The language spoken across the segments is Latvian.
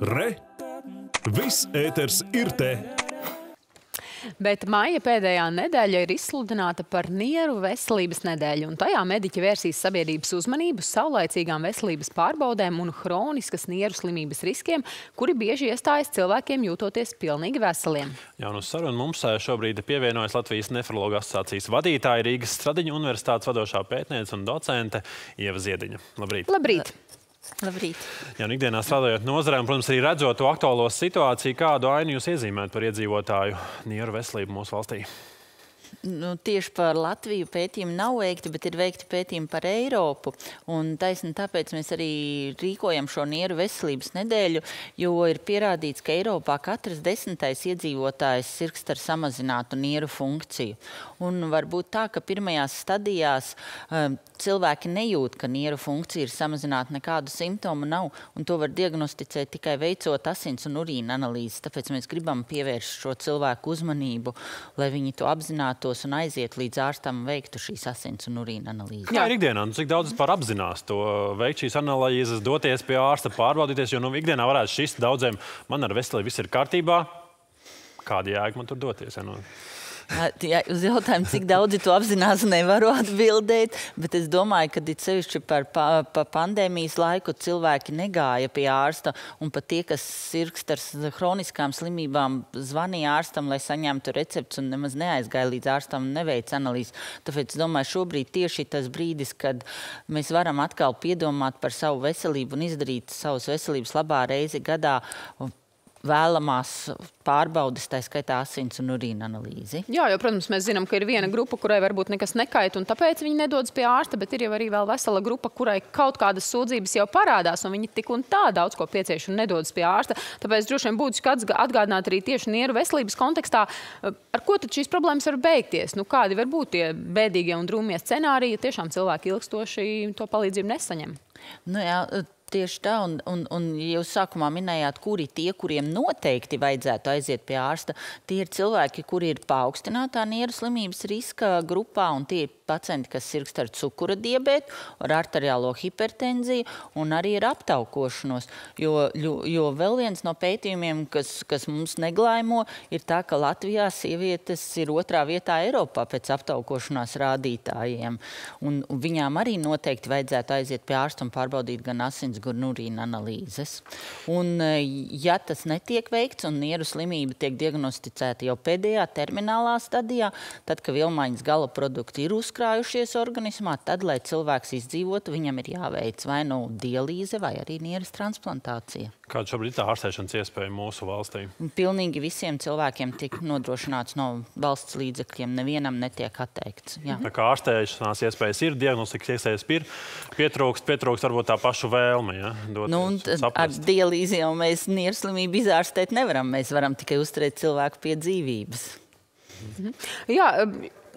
Re! Viss ēters ir te! Bet maija pēdējā nedēļa ir izsludināta par nieru veselības nedēļu, un tajā mediķi vērsīs sabiedrības uzmanību saulaicīgām veselības pārbaudēm un hroniskas nieru slimības riskiem, kuri bieži iestājas cilvēkiem jūtoties pilnīgi veseliem. Jā, un uz sarunu mums eh, šobrīd pievienojas Latvijas nefrologu asociācijas vadītāja Rīgas Stradiņu universitātes vadošā pētniece un docente Ieva Ziediņa. Labrīt! Labrīt! Labrīt. Jā, un ikdienā strādājot nozarē, un, protams, arī redzot to aktuālo situāciju, kādu ainu jūs iezīmētu par iedzīvotāju nieru veselību mūsu valstī? Nu, tieši par Latviju pētījumi nav veikti, bet ir veikti pētījumi par Eiropu. Un taisni tāpēc mēs arī rīkojam šo nieru veselības nedēļu, jo ir pierādīts, ka Eiropā katrs desmitais iedzīvotājs sirgst ar samazinātu nieru funkciju. Un var būt tā, ka pirmajās stadijās um, cilvēki nejūt, ka nieru funkcija ir samazināta, nekādu simptomu nav, un to var diagnosticēt tikai veicot asins un urīna analīzes. Tāpēc mēs gribam pievērst šo cilvēku uzmanību, lai viņi to apzinātos un aiziet līdz ārstam veiktu šīs asins un urīna analīzes. Jā, ir ikdienā. Nu, cik daudz vispār apzinās to veikt šīs analīzes, doties pie ārsta, pārbaudīties, jo nu, ikdienā varētu šis daudziem, man ar veselību viss ir kārtībā. Kāda jēga man tur doties? Ja, nu? Jā, uz jautājumu, cik daudzi to apzinās, nevaru atbildēt. Bet es domāju, ka it sevišķi par pa, pa pandēmijas laiku cilvēki negāja pie ārsta. Un pat tie, kas sirgst ar hroniskām slimībām, zvanīja ārstam, lai saņemtu recepts un nemaz neaizgāja līdz ārstam un neveica analīzes. Tāpēc domāju, šobrīd tieši tas brīdis, kad mēs varam atkal piedomāt par savu veselību un izdarīt savus veselības labā reizi gadā vēlamās pārbaudes, tā skaitā asins un urīna analīzi. Jā, jo, protams, mēs zinām, ka ir viena grupa, kurai varbūt nekas nekait, un tāpēc viņi nedodas pie ārsta, bet ir jau arī vēl vesela grupa, kurai kaut kādas sūdzības jau parādās, un viņi tik un tā daudz ko piecieš un nedodas pie ārsta. Tāpēc droši vien būtiski atgādināt arī tieši nieru veselības kontekstā, ar ko tad šīs problēmas var beigties. Nu, kādi var būt tie bēdīgie un drūmie scenāriji, ja tiešām cilvēki ilgstoši to palīdzību nesaņem? Nu, jā, Tieši tā, un, un, un jūs sākumā minējāt, kuri tie, kuriem noteikti vajadzētu aiziet pie ārsta, tie ir cilvēki, kuri ir paaugstinātā nieru slimības riska grupā, un tie ir pacienti, kas sirgst ar cukura diabētu, ar arteriālo hipertenziju un arī ar aptaukošanos. Jo, jo, jo vēl viens no pētījumiem, kas, kas mums neglaimo, ir tā, ka Latvijā sievietes ir otrā vietā Eiropā pēc aptaukošanās rādītājiem. Un, viņām arī noteikti vajadzētu aiziet pie ārsta un pārbaudīt gan asins, gan urīna analīzes. Un, ja tas netiek veikts un nieru slimība tiek diagnosticēta jau pēdējā terminālā stadijā, tad, kad vilmaiņas gala produkti ir uzkrāti, uzkrājušies organismā, tad, lai cilvēks izdzīvotu, viņam ir jāveic vai nu dialīze, vai arī nieres transplantācija. Kāda šobrīd ir tā ārstēšanas iespēja mūsu valstī? Pilnīgi visiem cilvēkiem tiek nodrošināts no valsts līdzekļiem. Nevienam netiek atteikts. Jā. Tā kā ārstēšanās iespējas ir, diagnostikas iespējas ir, pietrūkst, pietrūkst varbūt tā pašu vēlme. Ja, nu, ar dialīzi jau mēs nierslimību izārstēt nevaram. Mēs varam tikai uzturēt cilvēku pie dzīvības. Mhm. Jā,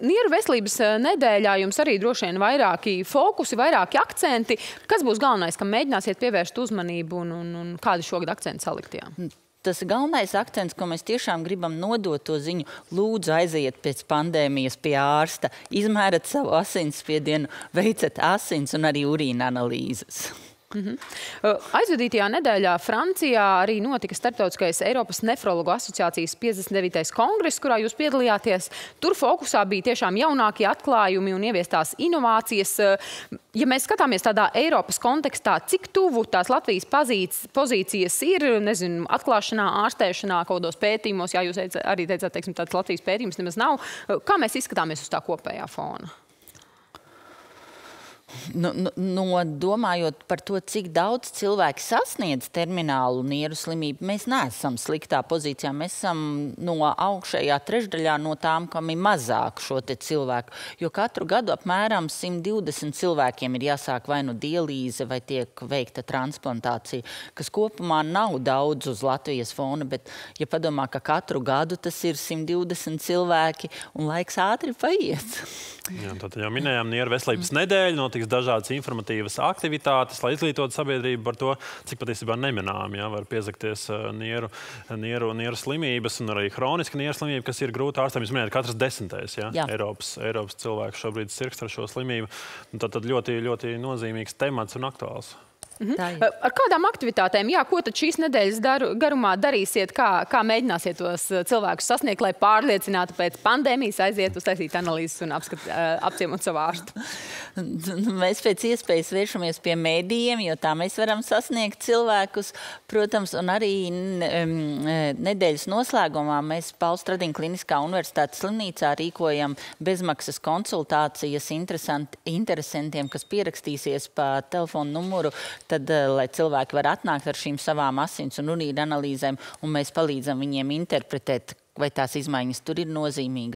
Nieru veselības eh, nedēļā jums arī droši vien vairāki fokusi, vairāki akcenti. Kas būs galvenais, kam mēģināsiet pievērst uzmanību un, un, un kādi šogad akcenti saliktajā? tas galvenais akcents, ko mēs tiešām gribam nodot to ziņu, lūdzu aiziet pēc pandēmijas pie ārsta, izmērat savu asinsspiedienu, veicat asins un arī urīna analīzes. Mm -hmm. Aizvadītajā nedēļā Francijā arī notika starptautiskais Eiropas nefrologu asociācijas 59. kongress, kurā jūs piedalījāties. Tur fokusā bija tiešām jaunākie atklājumi un ieviestās inovācijas. Ja mēs skatāmies tādā Eiropas kontekstā, cik tuvu tās Latvijas pazīts, pozīcijas ir, nezinu, atklāšanā, ārstēšanā, kaut kādos pētījumos, jā, jūs arī teicāt, teiksim, tāds Latvijas pētījums nemaz nav. Kā mēs izskatāmies uz tā kopējā fona? Nu, nu, no, domājot par to, cik daudz cilvēku sasniedz terminālu nieru slimību, mēs neesam sliktā pozīcijā. Mēs esam no augšējā trešdaļā no tām, kam ir mazāk šo cilvēku. Jo katru gadu apmēram 120 cilvēkiem ir jāsāk vai nu dialīze, vai tiek veikta transplantācija, kas kopumā nav daudz uz Latvijas fona. Bet, ja padomā, ka katru gadu tas ir 120 cilvēki un laiks ātri paiet. Jā, tad jau minējām Nieru veselības nedēļu, notiks dažādas informatīvas aktivitātes, lai izglītotu sabiedrību par to, cik patiesībā nemanām ja, var piezakties nieru, nieru, nieru slimības un arī hroniska nieru slimība, kas ir grūti ārstām. Jūs minējāt, katrs desmitais ja, Jā. Eiropas, Eiropas cilvēks šobrīd sirgst ar šo slimību. Tad, tad ļoti, ļoti nozīmīgs temats un aktuāls. Mhm. Ar kādām aktivitātēm, jā, ko tad šīs nedēļas daru, garumā darīsiet, kā, kā mēģināsiet tos cilvēkus sasniegt, lai pārliecinātu pēc pandēmijas aiziet uztaisīt analīzes un apskat, apciemot savu ārstu? Mēs pēc iespējas vēršamies pie mēdījiem, jo tā mēs varam sasniegt cilvēkus. Protams, un arī nedēļas noslēgumā mēs Pauls Stradīna Kliniskā universitātes slimnīcā rīkojam bezmaksas konsultācijas interesantiem, kas pierakstīsies pa telefonu numuru tad, eh, lai cilvēki var atnākt ar šīm savām asins un urīna analīzēm, un mēs palīdzam viņiem interpretēt, vai tās izmaiņas tur ir nozīmīgas.